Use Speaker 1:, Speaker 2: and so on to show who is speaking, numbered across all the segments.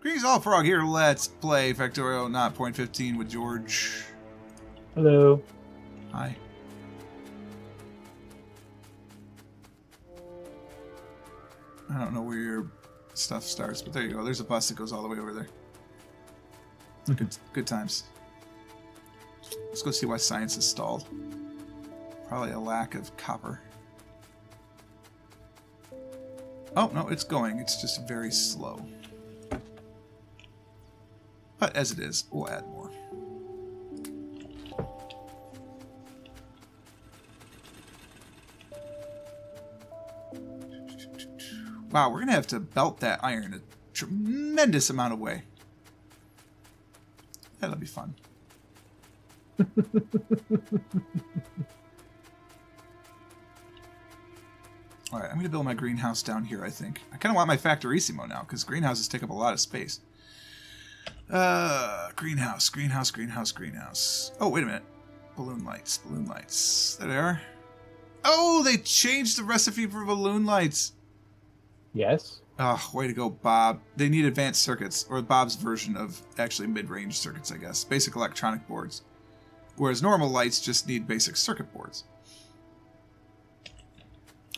Speaker 1: Greetings all frog here. Let's play Factorio not point fifteen with George.
Speaker 2: Hello.
Speaker 1: Hi. I don't know where your stuff starts, but there you go. There's a bus that goes all the way over there. Good, good times. Let's go see why science is stalled. Probably a lack of copper. Oh, no, it's going. It's just very slow. But as it is, we'll add more. Wow, we're going to have to belt that iron a tremendous amount of way. That'll be fun. All right, I'm going to build my greenhouse down here, I think. I kind of want my Factorissimo now, because greenhouses take up a lot of space. Uh, greenhouse, greenhouse, greenhouse, greenhouse. Oh, wait a minute. Balloon lights, balloon lights. There they are. Oh, they changed the recipe for balloon lights.
Speaker 2: Yes.
Speaker 1: Oh, way to go, Bob. They need advanced circuits, or Bob's version of actually mid range circuits, I guess. Basic electronic boards. Whereas normal lights just need basic circuit boards.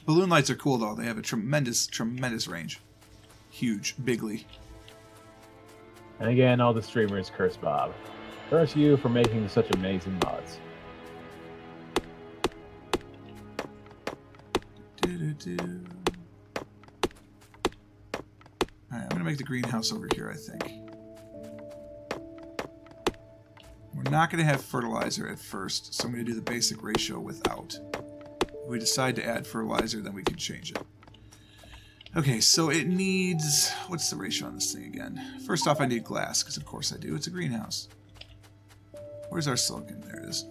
Speaker 1: Balloon lights are cool, though. They have a tremendous, tremendous range. Huge, bigly.
Speaker 2: And again, all the streamers curse Bob. Curse you for making such amazing mods.
Speaker 1: Alright, I'm to make the greenhouse over here, I think. We're not going to have fertilizer at first, so I'm to do the basic ratio without. If we decide to add fertilizer, then we can change it. Okay, so it needs... What's the ratio on this thing again? First off, I need glass, because of course I do. It's a greenhouse. Where's our silicon? There it is.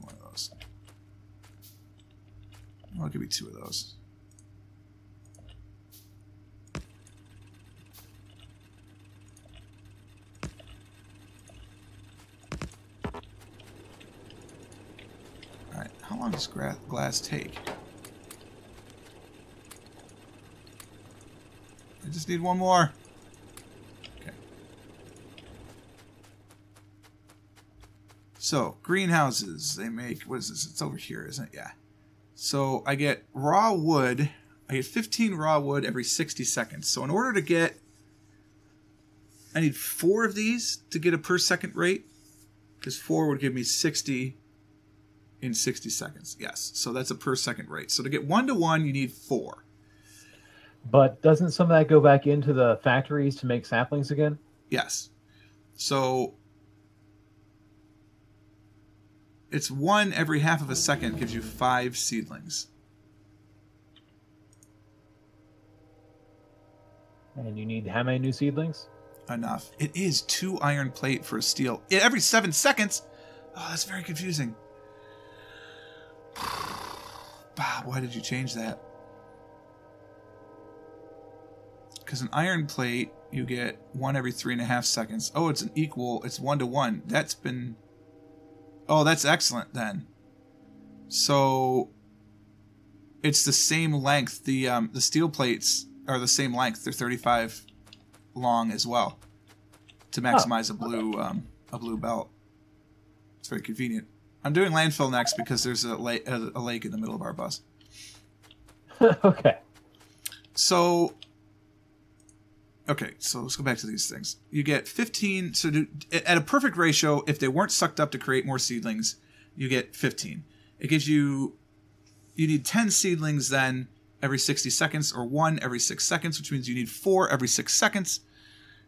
Speaker 1: One of those. Well, I'll give you two of those. Alright, how long does glass take? I just need one more. Okay. So, greenhouses, they make, what is this? It's over here, isn't it? Yeah. So I get raw wood. I get 15 raw wood every 60 seconds. So in order to get, I need four of these to get a per second rate. Because four would give me 60 in 60 seconds. Yes. So that's a per second rate. So to get one to one, you need four.
Speaker 2: But doesn't some of that go back into the factories to make saplings again?
Speaker 1: Yes. So it's one every half of a second gives you five seedlings.
Speaker 2: And you need how many new seedlings?
Speaker 1: Enough. It is two iron plate for a steel. Every seven seconds? Oh, that's very confusing. Why did you change that? Because an iron plate, you get one every three and a half seconds. Oh, it's an equal. It's one to one. That's been Oh, that's excellent then. So it's the same length. The um, the steel plates are the same length. They're 35 long as well to maximize oh, a blue okay. um, a blue belt. It's very convenient. I'm doing landfill next because there's a, la- a, a lake in the middle of our bus.
Speaker 2: okay.
Speaker 1: So Okay, so let's go back to these things. You get 15, so do, at a perfect ratio, if they weren't sucked up to create more seedlings, you get 15. It gives you, you need 10 seedlings then every 60 seconds, or one every six seconds, which means you need four every six seconds.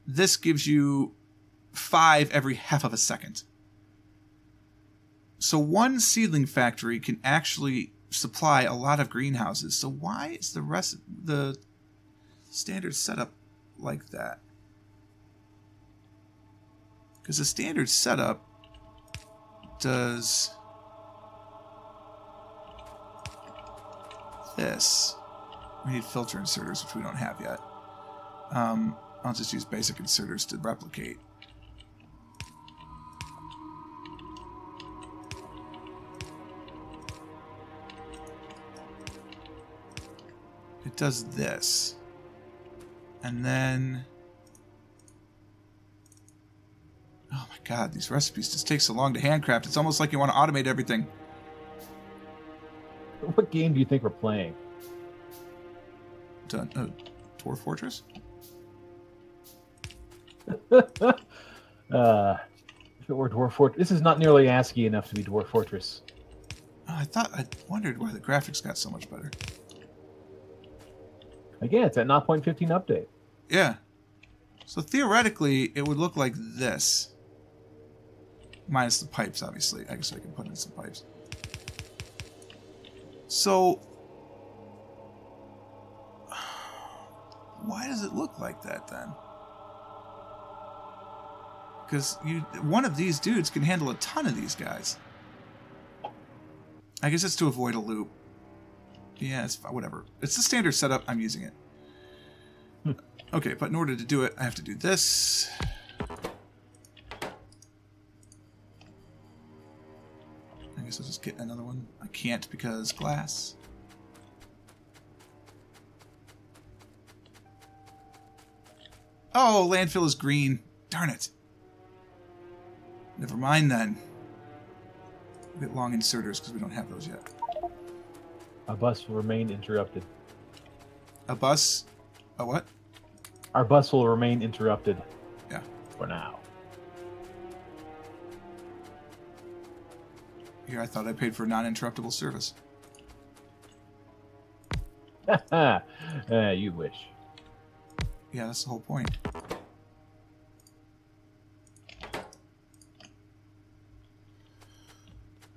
Speaker 1: This gives you five every half of a second. So one seedling factory can actually supply a lot of greenhouses. So why is the rest the standard setup like that. Because the standard setup does this. We need filter inserters, which we don't have yet. Um, I'll just use basic inserters to replicate. It does this. And then... Oh my god, these recipes just take so long to handcraft. It's almost like you want to automate everything.
Speaker 2: What game do you think we're playing?
Speaker 1: Done. Uh, Dwarf Fortress?
Speaker 2: uh, if it were Dwarf Fortress, this is not nearly ASCII enough to be Dwarf Fortress.
Speaker 1: Oh, I thought I wondered why the graphics got so much better.
Speaker 2: Again, it's at 0.15 update.
Speaker 1: Yeah. So theoretically, it would look like this. Minus the pipes, obviously. I guess I can put in some pipes. So, why does it look like that then? Because you, one of these dudes can handle a ton of these guys. I guess it's to avoid a loop. Yeah, it's whatever. It's the standard setup. I'm using it. Hmm. Okay, but in order to do it, I have to do this. I guess I'll just get another one. I can't because glass. Oh, landfill is green. Darn it. Never mind then. A bit long inserters because we don't have those yet.
Speaker 2: Our bus will remain interrupted.
Speaker 1: A bus? A what?
Speaker 2: Our bus will remain interrupted.
Speaker 1: Yeah.
Speaker 2: For now.
Speaker 1: Here, I thought I paid for non-interruptible service.
Speaker 2: uh, you wish.
Speaker 1: Yeah, that's the whole point.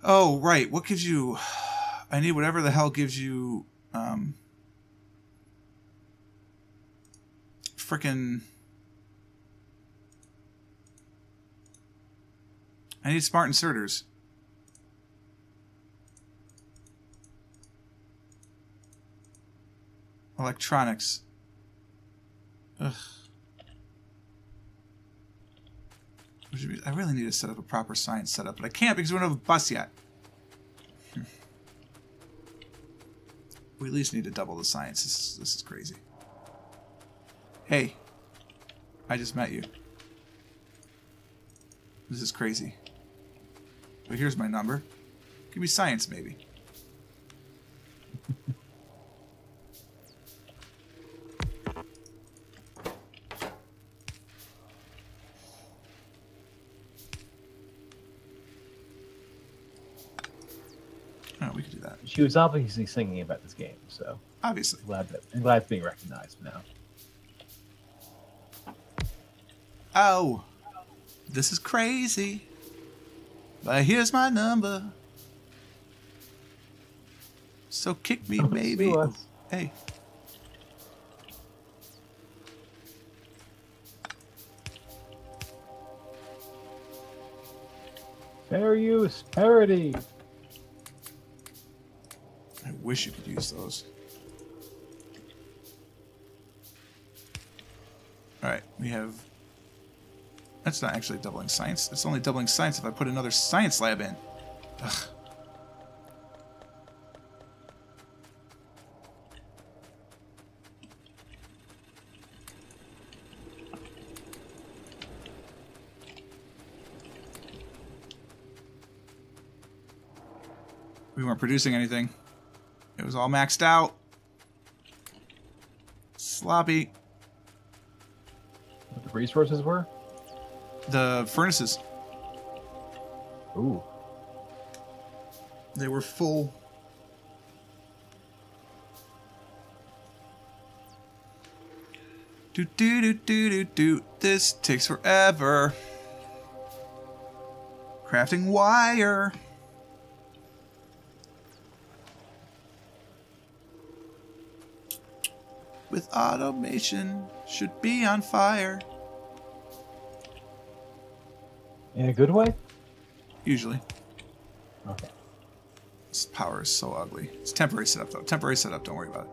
Speaker 1: Oh, right. What gives you... I need whatever the hell gives you... Um, Frickin'... I need smart inserters. Electronics. Ugh. I really need to set up a proper science setup, but I can't because we don't have a bus yet. We at least need to double the science. This is, this is crazy. Hey, I just met you. This is crazy. But here's my number. Give me science, maybe.
Speaker 2: She was obviously singing about this game, so
Speaker 1: Obviously.
Speaker 2: I'm glad that I'm glad it's being recognized now.
Speaker 1: Oh, this is crazy. But here's my number. So kick me, baby.
Speaker 2: Oh,
Speaker 1: hey.
Speaker 2: Fair use, parody.
Speaker 1: Wish you could use those. Alright, we have... That's not actually doubling science. It's only doubling science if I put another science lab in. Ugh. We weren't producing anything. It was all maxed out. Sloppy.
Speaker 2: What the resources were?
Speaker 1: The furnaces,
Speaker 2: Ooh.
Speaker 1: they were full. Do do do do do do. This takes forever. Crafting wire. With automation, should be on fire.
Speaker 2: In a good way?
Speaker 1: Usually.
Speaker 2: Okay.
Speaker 1: This power is so ugly. It's temporary setup though. Temporary setup, don't worry about it.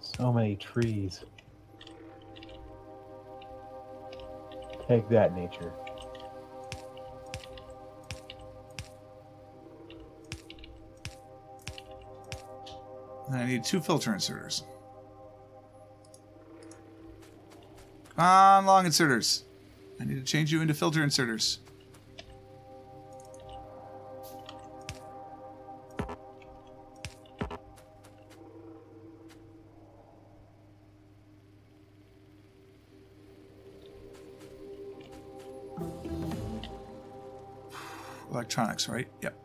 Speaker 2: So many trees. Take that, nature.
Speaker 1: I need two filter inserters. Come on, long inserters. I need to change you into filter inserters. Electronics, right? Yep.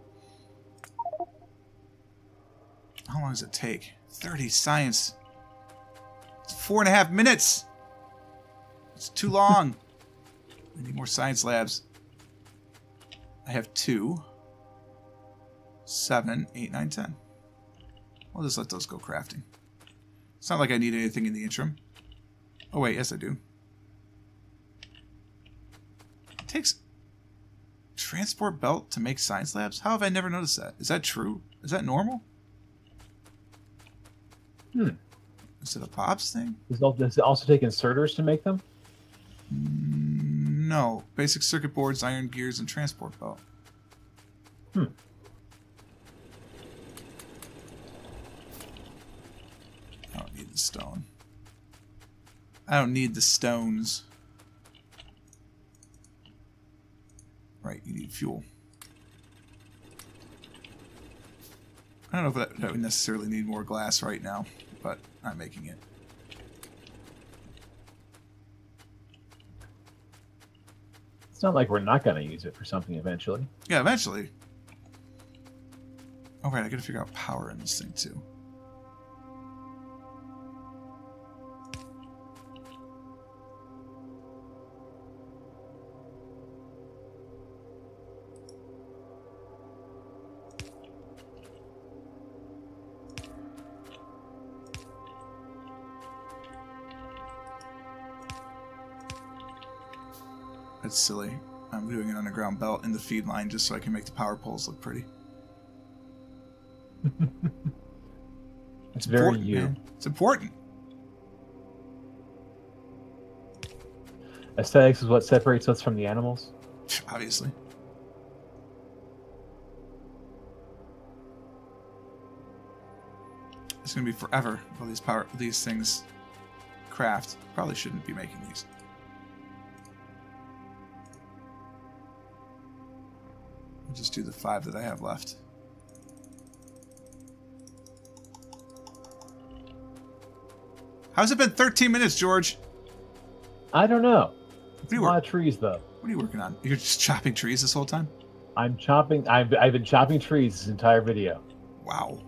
Speaker 1: How long does it take? 30 science. It's four and a half minutes. It's too long. I need more science labs. I have two, seven, eight, nine, ten. I'll just let those go crafting. It's not like I need anything in the interim. Oh wait, yes I do. It takes transport belt to make science labs? How have I never noticed that? Is that true? Is that normal?
Speaker 2: Hmm.
Speaker 1: Is it a Bob's thing?
Speaker 2: Does it does it also take inserters to make them?
Speaker 1: Mm, No. Basic circuit boards, iron gears, and transport belt.
Speaker 2: Hmm.
Speaker 1: I don't need the stone. I don't need the stones. Right, you need fuel. I don't know if that, that would necessarily need more glass right now, but I'm making it.
Speaker 2: It's not like we're not going to use it for something eventually.
Speaker 1: Yeah, eventually. Oh, right, I gotta figure out power in this thing, too. That's silly. I'm doing an underground belt in the feed line just so I can make the power poles look pretty.
Speaker 2: It's very
Speaker 1: important,
Speaker 2: you.
Speaker 1: man. It's important.
Speaker 2: Aesthetics is what separates us from the animals.
Speaker 1: Obviously. It's gonna be forever while these power these things craft. Probably shouldn't be making these. I'll just do the five that I have left. How's it been 13 minutes, George?
Speaker 2: I don't know. It's a lot of trees, though.
Speaker 1: What are you working on? You're just chopping trees this whole time?
Speaker 2: I'm chopping. I've, I've been chopping trees this entire video.
Speaker 1: Wow.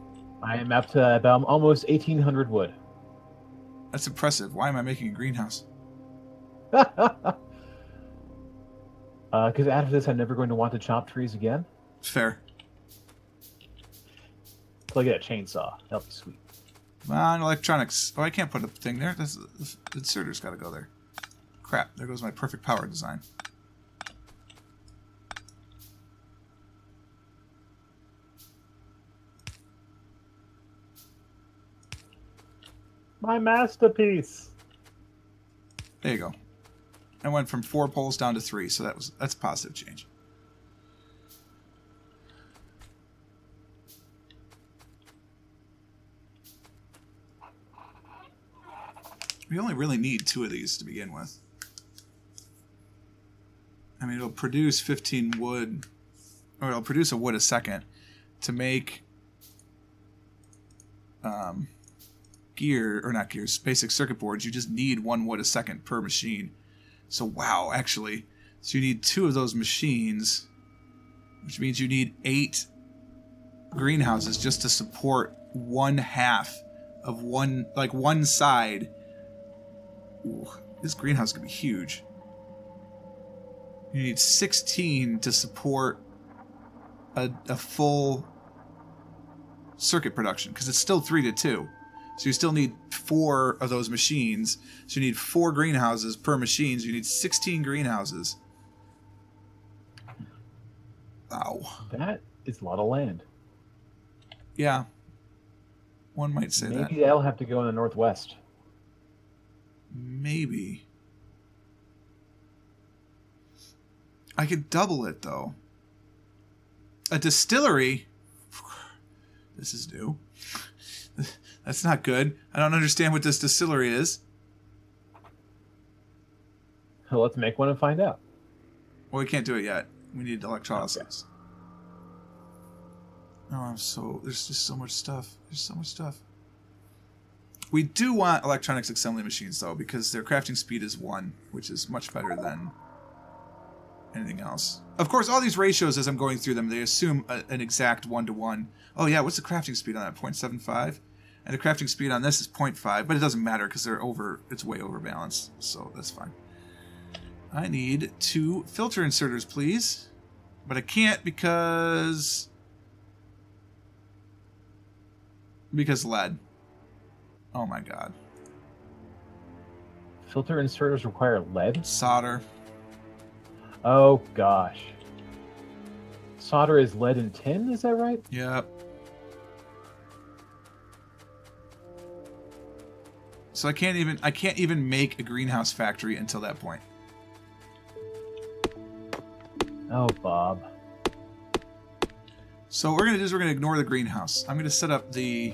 Speaker 2: I am up to about almost 1,800 wood.
Speaker 1: That's impressive. Why am I making a greenhouse?
Speaker 2: Because Uh, after this, I'm never going to want to chop trees again.
Speaker 1: Fair.
Speaker 2: I get a chainsaw. That'll be sweet.
Speaker 1: Electronics. Oh, I can't put a thing there. That's, the inserter's got to go there. Crap, there goes my perfect power design.
Speaker 2: My masterpiece.
Speaker 1: There you go. I went from four poles down to three, so that was that's a positive change. We only really need two of these to begin with. I mean, it'll produce 15 wood, or it'll produce a wood a second to make um, gear, or not gears, basic circuit boards. You just need one wood a second per machine. So, wow, actually. So, you need two of those machines, which means you need eight greenhouses just to support one half of one, like one side. Ooh, this greenhouse could be huge. You need 16 to support a, a full circuit production because it's still 3 to 2. So you still need four of those machines. So you need four greenhouses per machine. So you need 16 greenhouses. Wow.
Speaker 2: That is a lot of land.
Speaker 1: Yeah. One might say
Speaker 2: Maybe
Speaker 1: that.
Speaker 2: that'll have to go in the northwest.
Speaker 1: Maybe. I could double it though. A distillery. This is new. That's not good. I don't understand what this distillery is.
Speaker 2: Well, let's make one and find out.
Speaker 1: Well, we can't do it yet. We need electrolysis. Oh, I'm so. There's just so much stuff. There's so much stuff. We do want electronics assembly machines, though, because their crafting speed is one, which is much better than anything else. Of course, all these ratios, as I'm going through them, they assume a, an exact one to one. Oh, yeah, what's the crafting speed on that? 0.75? And the crafting speed on this is 0.5, but it doesn't matter because they're over. It's way overbalanced, so that's fine. I need two filter inserters, please. But I can't because... Because lead. Oh my god.
Speaker 2: Filter inserters require lead?
Speaker 1: Solder.
Speaker 2: Oh gosh. Solder is lead and tin, is that right?
Speaker 1: Yep. So I can't even I can't even make a greenhouse factory until that point.
Speaker 2: Oh, Bob.
Speaker 1: So what we're gonna do is we're gonna ignore the greenhouse. I'm gonna set up the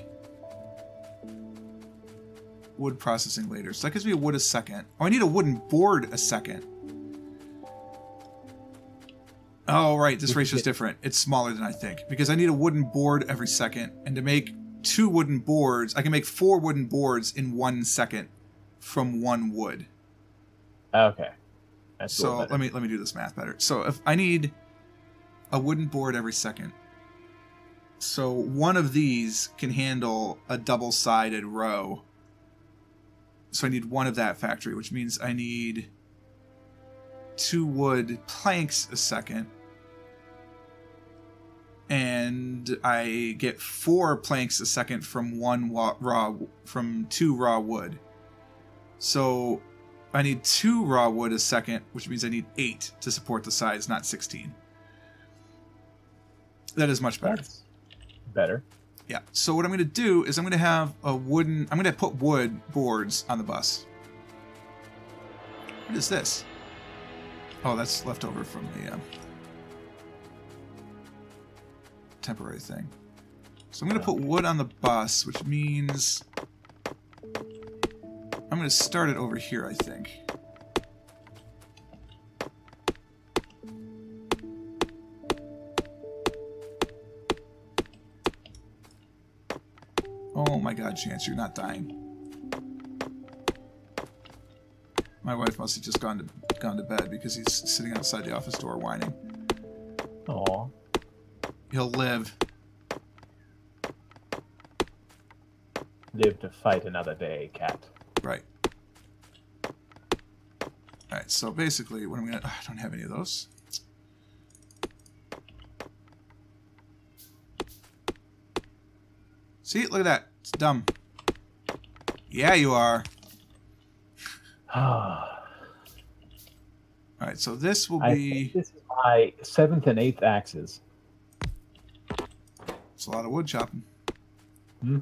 Speaker 1: wood processing later. So that gives me a wood a second. Oh, I need a wooden board a second. Oh, right. This ratio is different. It's smaller than I think because I need a wooden board every second. And to make two wooden boards, I can make four wooden boards in one second from one wood.
Speaker 2: Okay. That's
Speaker 1: so let me let me do this math better. So if I need a wooden board every second, so one of these can handle a double-sided row. So I need one of that factory, which means I need two wood planks a second. And I get four planks a second from one raw from two raw wood. So I need two raw wood a second, which means I need eight to support the size, not 16. That is much better.
Speaker 2: That's better.
Speaker 1: Yeah. So what I'm going to do is I'm going to have a wooden. I'm going to put wood boards on the bus. What is this? Oh, that's left over from the uh, temporary thing. So I'm going to put wood on the bus, which means I'm going to start it over here, I think. Oh my god, Chance, you're not dying. My wife must have just gone to gone to bed because he's sitting outside the office door whining.
Speaker 2: Aw.
Speaker 1: He'll live.
Speaker 2: Live to fight another day, cat.
Speaker 1: Right. Alright, so basically what I'm gonna oh, I don't have any of those. See, look at that. It's dumb. Yeah, you are. Alright, so this will
Speaker 2: I
Speaker 1: be
Speaker 2: this is my seventh and eighth axes.
Speaker 1: A lot of wood chopping.
Speaker 2: hmm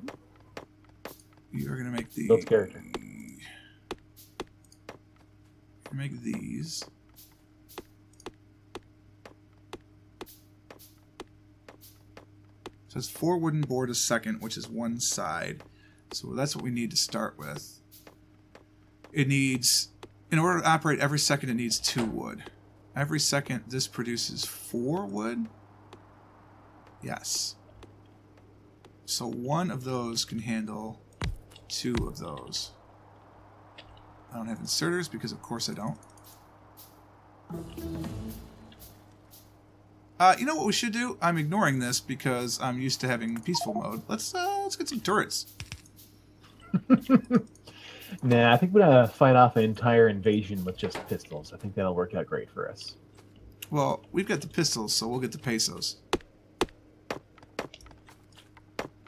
Speaker 1: You're gonna make the
Speaker 2: Build character.
Speaker 1: make these. So it's four wooden board a second, which is one side. So that's what we need to start with. It needs, in order to operate every second, it needs two wood. Every second, this produces four wood. Yes. So one of those can handle two of those. I don't have inserters because of course I don't. Uh, you know what we should do? I'm ignoring this because I'm used to having peaceful mode. Let's uh, let's get some turrets.
Speaker 2: Nah, I think we're gonna fight off an entire invasion with just pistols. I think that'll work out great for us.
Speaker 1: Well, we've got the pistols, so we'll get the pesos.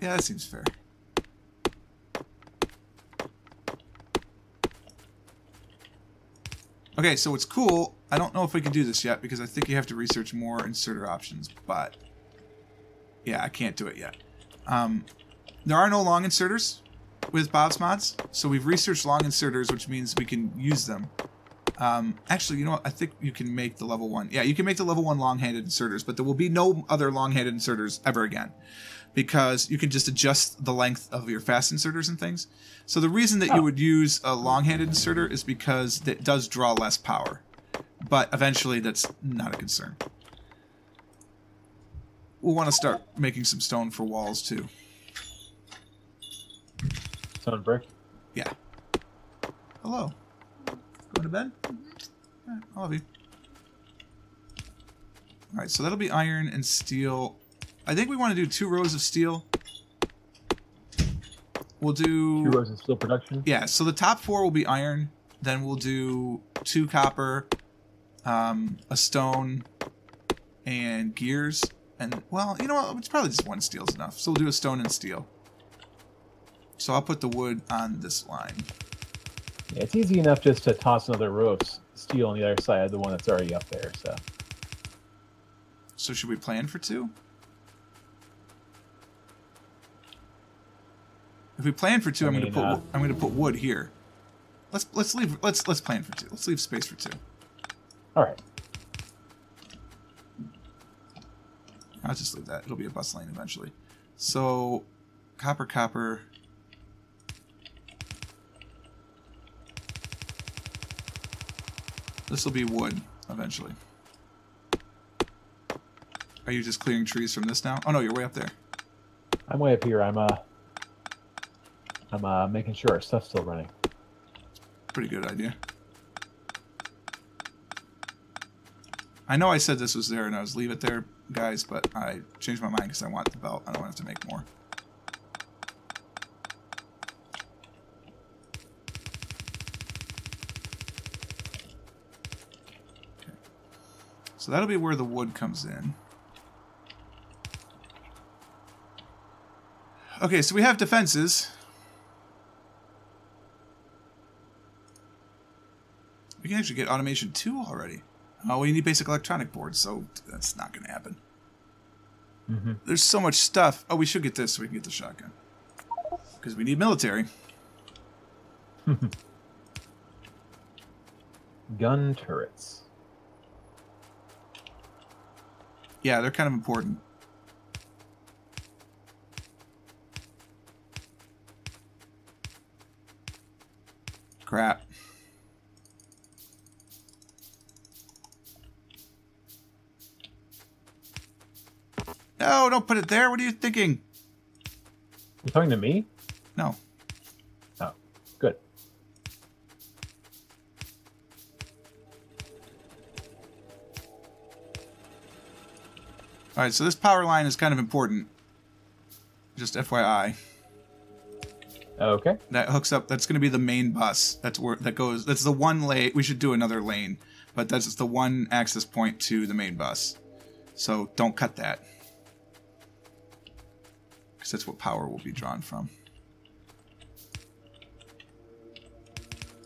Speaker 1: Yeah, that seems fair. Okay, so it's cool. I don't know if we can do this yet because I think you have to research more inserter options, but yeah, I can't do it yet. Um, there are no long inserters with Bob's mods, so we've researched long inserters, which means we can use them. Um, actually, you know what? I think you can make the level one. Yeah, you can make the level one long-handed inserters, but there will be no other long-handed inserters ever again, because you can just adjust the length of your fast inserters and things. So the reason that
Speaker 2: Oh.
Speaker 1: you would use a long-handed inserter is because it does draw less power, but eventually that's not a concern. We'll want to start making some stone for walls too.
Speaker 2: Stone brick.
Speaker 1: Yeah. Hello. Going to bed? Yeah, I love you. Alright, so that'll be iron and steel. I think we want to do two rows of steel. We'll do...
Speaker 2: Two rows of steel production.
Speaker 1: Yeah, so the top four will be iron. Then we'll do two copper, um, a stone, and gears. And, well, you know what? It's probably just one steel's enough. So we'll do a stone and steel. So I'll put the wood on this line.
Speaker 2: Yeah, it's easy enough just to toss another row of steel on the other side of the one that's already up there. So
Speaker 1: So should we plan for two? If we plan for two,
Speaker 2: I
Speaker 1: I am going to put
Speaker 2: uh,
Speaker 1: I'm going to put wood here. Let's let's leave let's let's plan for two. Let's leave space for two.
Speaker 2: all right.
Speaker 1: I'll just leave that. It'll be a bus lane eventually. So, copper, copper. This will be wood eventually. Are you just clearing trees from this now? Oh no, you're way up there.
Speaker 2: I'm way up here. I'm uh, I'm uh, making sure our stuff's still running.
Speaker 1: Pretty good idea. I know I said this was there and I was leave it there, guys, but I changed my mind because I want the belt. I don't want to have to make more. So that'll be where the wood comes in. Okay, so we have defenses. We can actually get automation 2 already. Oh, we need basic electronic boards, so that's not going to happen.
Speaker 2: Mm-hmm.
Speaker 1: There's so much stuff. Oh, we should get this so we can get the shotgun. Because we need military.
Speaker 2: Gun turrets.
Speaker 1: Yeah, they're kind of important. Crap. No, don't put it there. What are you thinking?
Speaker 2: You talking to me?
Speaker 1: No. All right, so this power line is kind of important. Just FYI.
Speaker 2: Okay.
Speaker 1: that hooks up that's going to be the main bus that's where that goes that's the one lane we should do another lane but that's just the one access point to the main bus so don't cut that because that's what power will be drawn from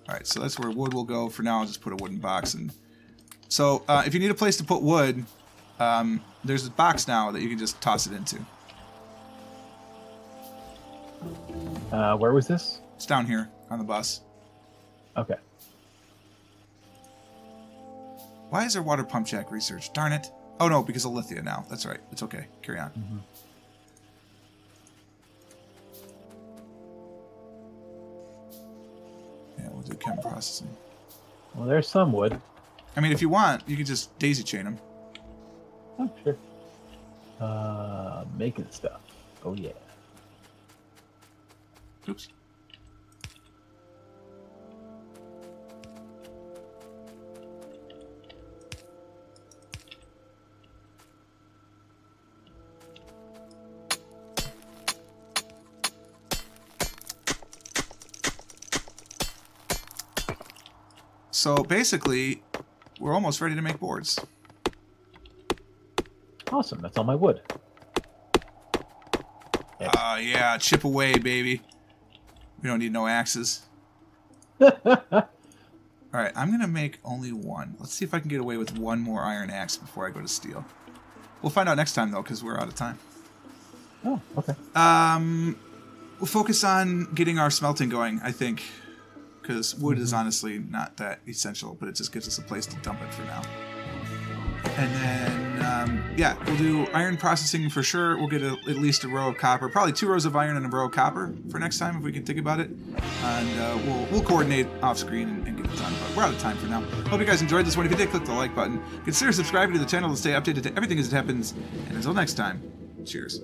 Speaker 1: all right so that's where wood will go for now i'll just put a wooden box and so uh, if you need a place to put wood um, there's a box now that you can just toss it into
Speaker 2: Uh, where was this?
Speaker 1: it's down here on the bus
Speaker 2: Okay.
Speaker 1: Why is there water pump jack research? Darn it. Oh no, because of Lithia now. That's right. It's okay. Carry on. Yeah, we'll do chem processing.
Speaker 2: Well, there's some wood.
Speaker 1: I mean, if you want, you can just daisy chain them.
Speaker 2: Oh, sure. Uh, making stuff. Oh yeah.
Speaker 1: Oops. So basically, we're almost ready to make boards.
Speaker 2: Awesome. That's all my wood.
Speaker 1: Uh, yeah, chip away, baby. We don't need no axes. All right, I'm gonna make only one. Let's see if I can get away with one more iron axe before I go to steel. We'll find out next time though, because we're out of time.
Speaker 2: oh, okay.
Speaker 1: Um, we'll focus on getting our smelting going. I think. because wood is honestly not that essential, but it just gives us a place to dump it for now. And then, um, yeah, we'll do iron processing for sure. We'll get a, at least a row of copper, probably two rows of iron and a row of copper for next time if we can think about it. And uh, we'll we'll coordinate off screen and, and, get it done. But we're out of time for now. Hope you guys enjoyed this one. If you did, click the like button. Consider subscribing to the channel to stay updated to everything as it happens. And until next time, cheers.